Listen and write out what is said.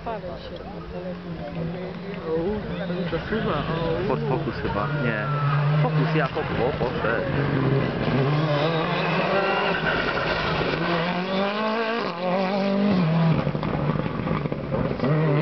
Chwalę się na telefonie. O. Ford Focus chyba, nie. Focus, ja Focus, o, poszedł. Mm-hmm.